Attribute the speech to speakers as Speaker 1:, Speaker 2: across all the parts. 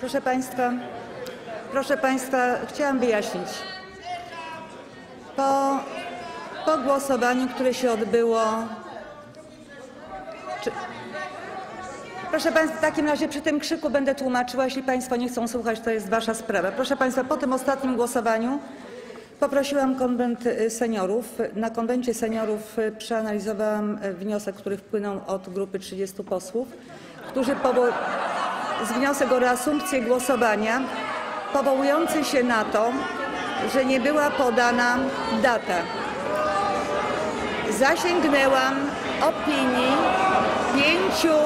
Speaker 1: Proszę Państwa, proszę Państwa, chciałam wyjaśnić. Po, po głosowaniu, które się odbyło. Czy, proszę Państwa, w takim razie przy tym krzyku będę tłumaczyła. Jeśli Państwo nie chcą słuchać, to jest Wasza sprawa. Proszę Państwa, po tym ostatnim głosowaniu poprosiłam konwent y, seniorów. Na konwencie seniorów y, przeanalizowałam wniosek, który wpłynął od grupy 30 posłów, którzy powo- z wniosek o reasumpcję głosowania, powołujący się na to, że nie była podana data. Zasięgnęłam opinii pięciu,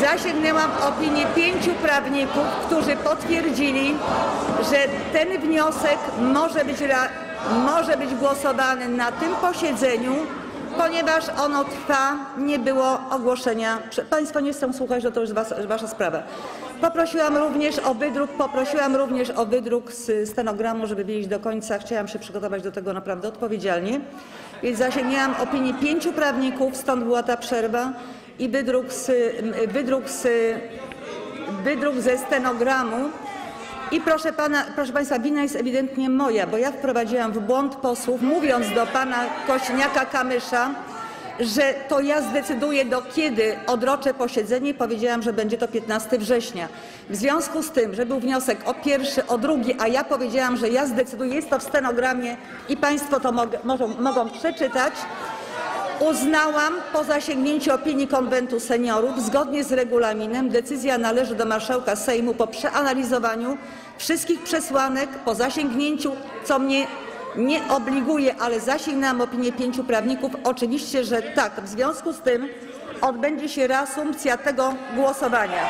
Speaker 1: zasięgnęłam opinii pięciu prawników, którzy potwierdzili, że ten wniosek może być, może być głosowany na tym posiedzeniu, ponieważ ono trwa, nie było ogłoszenia. Państwo nie chcą słuchać, że to już was, wasza sprawa. Poprosiłam również o wydruk, poprosiłam również o wydruk z stenogramu, żeby wiedzieć do końca. Chciałam się przygotować do tego naprawdę odpowiedzialnie. Więc zasięgnęłam opinii pięciu prawników, stąd była ta przerwa i wydruk, z, wydruk, z, wydruk ze stenogramu. I proszę, pana, proszę Państwa, wina jest ewidentnie moja, bo ja wprowadziłam w błąd posłów, mówiąc do pana Kośniaka-Kamysza, że to ja zdecyduję do kiedy odroczę posiedzenie. Powiedziałam, że będzie to 15 września. W związku z tym, że był wniosek o pierwszy, o drugi, a ja powiedziałam, że ja zdecyduję, jest to w stenogramie i Państwo to mogą, mogą, mogą przeczytać. Uznałam po zasięgnięciu opinii konwentu seniorów, zgodnie z regulaminem, decyzja należy do marszałka Sejmu po przeanalizowaniu wszystkich przesłanek, po zasięgnięciu, co mnie nie obliguje, ale zasięgnęłam opinię pięciu prawników. Oczywiście, że tak. W związku z tym odbędzie się reasumpcja tego głosowania.